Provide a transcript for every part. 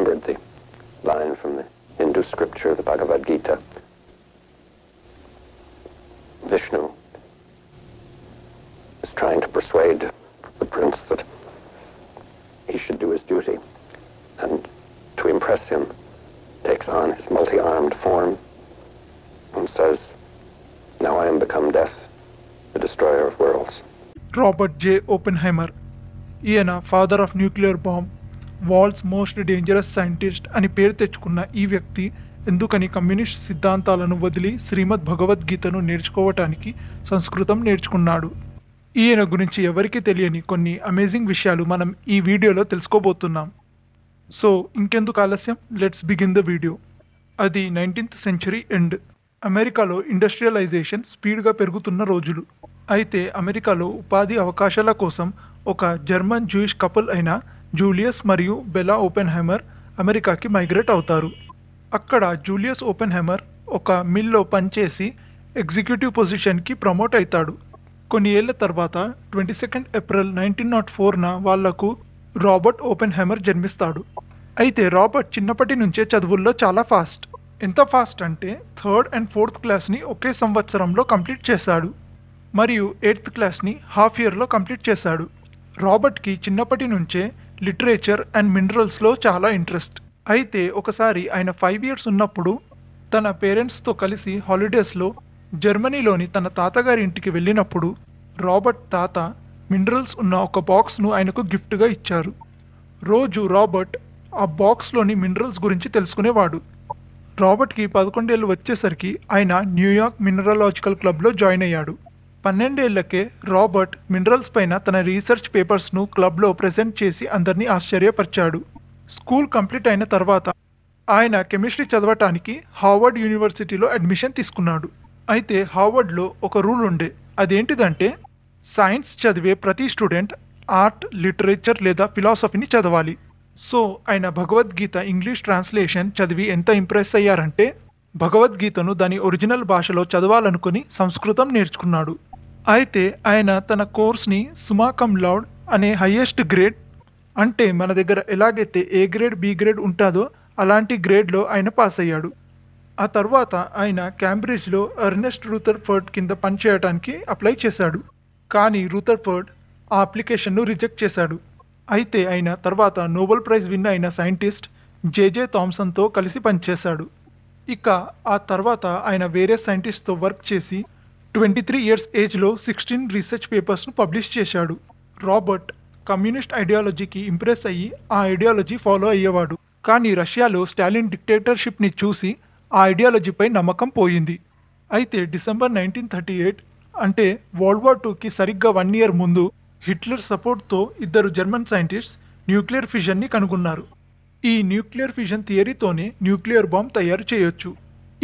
remembered the line from the Hindu scripture, the Bhagavad Gita. Vishnu is trying to persuade the prince that he should do his duty, and to impress him, takes on his multi-armed form and says, Now I am become death, the destroyer of worlds. Robert J. Oppenheimer, Iena, father of nuclear bomb, world's most dangerous scientist అని పేరు తెచ్చుకున్న ఈ వ్యక్తి ఎందుకని communist సిద్ధాంతాలను వదిలి శ్రీమద్ భగవద్గీతను నేర్చుకోవటానికి సంస్కృతం నేర్చుకున్నాడు? ఈయన గురించి ఎవరికీ తెలియని కొన్ని అమేజింగ్ విషయాలు మనం ఈ వీడియోలో తెలుసుకోబోతున్నాం. సో ఇంకెందుకు ఆలస్యం? Let's begin the video. అది నైన్టీన్త్ సెంచరీ ఎండ్. అమెరికాలో ఇండస్ట్రియలైజేషన్ స్పీడ్గా పెరుగుతున్న రోజులు. అయితే అమెరికాలో ఉపాధి అవకాశాల కోసం ఒక జర్మన్ జూయిష్ కపుల్ అయిన జూలియస్ మరియు బెలా ఓపెన్హైమర్ అమెరికాకి మైగ్రేట్ అవుతారు. అక్కడ జూలియస్ ఓపెన్హైమర్ ఒక మిల్లో పనిచేసి ఎగ్జిక్యూటివ్ పొజిషన్కి ప్రమోట్ అవుతాడు కొన్ని ఏళ్ళ తర్వాత twenty second April nineteen naught ఫోర్న వాళ్ళకు రాబర్ట్ ఓపెన్ హ్యామర్ జన్మిస్తాడు. అయితే రాబర్ట్ చిన్నప్పటి నుంచే చదువుల్లో చాలా ఫాస్ట్. ఎంత ఫాస్ట్ అంటే థర్డ్ అండ్ ఫోర్త్ క్లాస్ని ఒకే సంవత్సరంలో కంప్లీట్ చేశాడు. మరియు ఎయిత్ క్లాస్ని హాఫ్ ఇయర్లో కంప్లీట్ చేశాడు. రాబర్ట్కి చిన్నప్పటి నుంచే లిటరేచర్ అండ్ మినరల్స్లో చాలా ఇంట్రెస్ట్. అయితే ఒకసారి ఆయన ఫైవ్ ఇయర్స్ ఉన్నప్పుడు తన పేరెంట్స్తో కలిసి హాలిడేస్లో జర్మనీలోని తన తాతగారి ఇంటికి వెళ్ళినప్పుడు రాబర్ట్ తాత మినరల్స్ ఉన్న ఒక బాక్స్ను ఆయనకు గిఫ్ట్గా ఇచ్చారు. రోజు రాబర్ట్ ఆ బాక్స్లోని మినరల్స్ గురించి తెలుసుకునేవాడు. రాబర్ట్కి పదకొండేళ్ళు వచ్చేసరికి ఆయన న్యూయార్క్ మినరలాజికల్ క్లబ్లో జాయిన్ అయ్యాడు. పన్నెండేళ్ళకే రాబర్ట్ మినరల్స్ పైన తన రీసెర్చ్ పేపర్స్ను క్లబ్లో ప్రెజెంట్ చేసి అందరినీ ఆశ్చర్యపరిచాడు. స్కూల్ కంప్లీట్ అయిన తర్వాత ఆయన కెమిస్ట్రీ చదవటానికి హార్వర్డ్ యూనివర్సిటీలో అడ్మిషన్ తీసుకున్నాడు. అయితే హార్వర్డ్లో ఒక రూల్ ఉండే అదేంటిదంటే సైన్స్ చదివే ప్రతి స్టూడెంట్ ఆర్ట్ లిటరేచర్ లేదా ఫిలాసఫీని చదవాలి. సో ఆయన భగవద్గీత ఇంగ్లీష్ ట్రాన్స్లేషన్ చదివి ఎంత ఇంప్రెస్ అయ్యారంటే భగవద్గీతను దాని ఒరిజినల్ భాషలో చదవాలనుకుని సంస్కృతం నేర్చుకున్నాడు. అయితే ఆయన తన కోర్స్ని సుమాకం లౌడ్ అనే హయ్యెస్ట్ గ్రేడ్ అంటే మన దగ్గర ఎలాగైతే ఏ గ్రేడ్ బి గ్రేడ్ ఉంటుందో అలాంటి గ్రేడ్లో ఆయన పాస్ అయ్యాడు. ఆ తర్వాత ఆయన క్యాంబ్రిడ్జ్లో ఎర్నెస్ట్ రూథర్ఫర్డ్ కింద పనిచేయడానికి అప్లై చేశాడు. కానీ రూథర్ఫర్డ్ ఆ అప్లికేషన్ను రిజెక్ట్ చేశాడు. అయితే ఆయన తర్వాత నోబెల్ ప్రైజ్ విన్ అయిన సైంటిస్ట్ జేజే థామ్సన్తో కలిసి పనిచేశాడు. ఇక ఆ తర్వాత ఆయన వేరే సైంటిస్ట్తో వర్క్ చేసి ట్వంటీ త్రీ ఇయర్స్ ఏజ్లో సిక్స్టీన్ రీసెర్చ్ పేపర్స్ను పబ్లిష్ చేశాడు. రాబర్ట్ కమ్యూనిస్ట్ ఐడియాలజీకి ఇంప్రెస్ అయ్యి ఆ ఐడియాలజీ ఫాలో అయ్యేవాడు. కానీ రష్యాలో స్టాలిన్ డిక్టేటర్షిప్ని చూసి ఆ ఐడియాలజీపై నమ్మకం పోయింది. అయితే డిసెంబర్ నైన్టీన్ థర్టీ ఎయిట్ అంటే వరల్డ్ వార్ టూకి సరిగ్గా వన్ ఇయర్ ముందు హిట్లర్ సపోర్ట్తో ఇద్దరు జర్మన్ సైంటిస్ట్స్ న్యూక్లియర్ ఫిజన్ని కనుగొన్నారు. ఈ న్యూక్లియర్ ఫిజన్ థియరీతోనే న్యూక్లియర్ బాంబ్ తయారు చేయొచ్చు.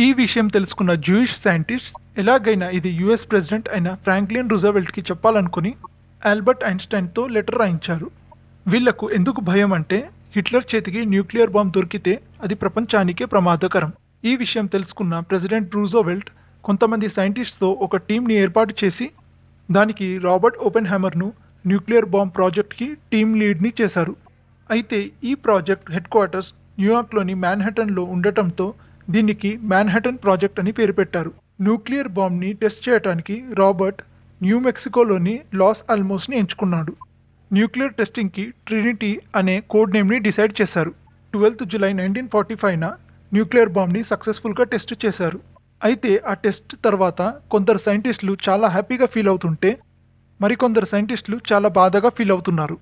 ఈ విషయం తెలుసుకున్న జూయిష్ సైంటిస్ట్ ఎలాగైనా ఇది యుఎస్ ప్రెసిడెంట్ అయిన ఫ్రాంక్లిన్ రుజవెల్ట్కి చెప్పాలనుకుని ఆల్బర్ట్ ఐన్స్టైన్తో లెటర్ రాయించారు. వీళ్ళకు ఎందుకు భయం అంటే హిట్లర్ చేతికి న్యూక్లియర్ బాంబ్ దొరికితే అది ప్రపంచానికే ప్రమాదకరం. ఈ విషయం తెలుసుకున్న ప్రెసిడెంట్ రూజోవెల్ట్ కొంతమంది సైంటిస్ట్తో ఒక టీంని ఏర్పాటు చేసి దానికి రాబర్ట్ ఓపెన్ హ్యామర్ను న్యూక్లియర్ బాంబ్ ప్రాజెక్ట్కి టీమ్ లీడ్ని చేశారు. అయితే ఈ ప్రాజెక్ట్ హెడ్ క్వార్టర్స్ న్యూయార్క్లోని మ్యాన్హటన్లో ఉండటంతో దీనికి మ్యాన్హటన్ ప్రాజెక్ట్ అని పేరు పెట్టారు. న్యూక్లియర్ బాంబ్ని టెస్ట్ చేయడానికి రాబర్ట్ న్యూ మెక్సికోలోని లాస్ ఆల్మోస్ని ఎంచుకున్నాడు. న్యూక్లియర్ టెస్టింగ్కి ట్రినిటీ అనే కోడ్ నేమ్ని డిసైడ్ చేశారు. ట్వెల్త్ జులై నైన్టీన్ ఫార్టీ ఫైవ్న న్యూక్లియర్ బాంబ్ని సక్సెస్ఫుల్గా టెస్ట్ చేశారు. అయితే ఆ టెస్ట్ తర్వాత కొందరు సైంటిస్టులు చాలా హ్యాపీగా ఫీల్ అవుతుంటే మరికొందరు సైంటిస్టులు చాలా బాధగా ఫీల్ అవుతున్నారు.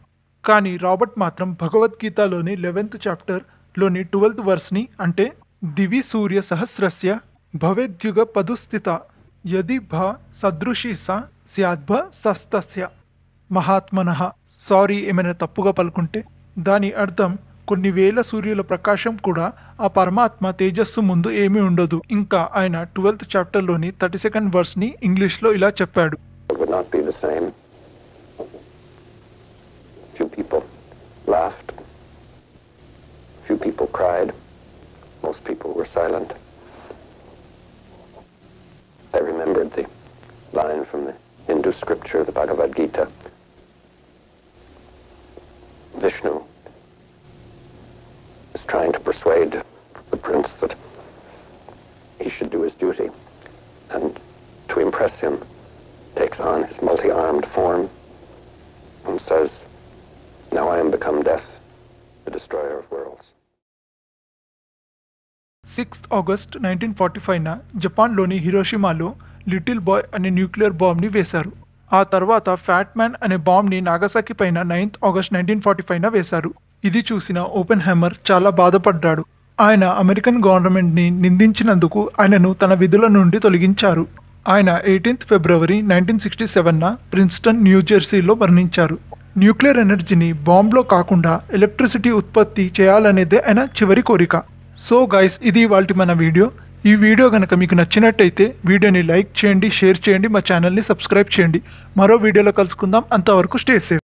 కానీ రాబర్ట్ మాత్రం భగవద్గీతలోని లెవెన్త్ చాప్టర్లోని ట్వెల్త్ వర్స్ని అంటే దివి సూర్య సహస్రస్య భవేద్యుగ పదుస్థిత యది భ సదృశి స స్యాద్భ సస్తస్య మహాత్మన సారీ ఏమైనా తప్పుగా పలుకుంటే దాని అర్థం కొన్ని వేల సూర్యుల ప్రకాశం కూడా ఆ పరమాత్మ తేజస్సు ముందు ఏమీ ఉండదు ఇంకా ఆయన ట్వెల్త్ చాప్టర్లోని థర్టీ సెకండ్ వర్స్ని ఇంగ్లీష్లో ఇలా చెప్పాడు Few people laughed. Few people cried. Were silent. I remembered the line from the Hindu scripture, the Bhagavad Gita. Vishnu is trying to persuade the prince that he should do his duty. And to impress him, takes on his multi-armed form and says, Now I am become death, the destroyer of. Sixth August nineteen forty ఫైవ్న జపాన్లోని హిరోషిమాలో little boy అనే nuclear బాంబ్ని వేశారు. ఆ తర్వాత fat man అనే బాంబ్ని Nagasaki పైన నైన్త్ ఆగస్ట్ నైన్టీన్ ఫార్టీ ఫైవ్న వేశారు. ఇది చూసిన ఓపెన్ హ్యామర్ చాలా బాధపడ్డాడు. ఆయన అమెరికన్ గవర్నమెంట్ని నిందించినందుకు ఆయనను తన విధుల నుండి తొలగించారు. ఆయన ఎయిటీన్త్ ఫిబ్రవరి నైన్టీన్ సిక్స్టీ సెవెన్న ప్రిన్స్టన్ న్యూజెర్సీలో మరణించారు. న్యూక్లియర్ ఎనర్జీని బాంబ్లో కాకుండా ఎలక్ట్రిసిటీ ఉత్పత్తి చేయాలనేదే ఆయన చివరి కోరిక. సో గైస్ ఇది వాళ్ళ మన వీడియో. ఈ వీడియో కనుక మీకు నచ్చినట్టయితే వీడియోని లైక్ చేయండి షేర్ చేయండి మా ఛానల్ని సబ్స్క్రైబ్ చేయండి. మరో వీడియోలో కలుసుకుందాం. అంతవరకు స్టే సేఫ్.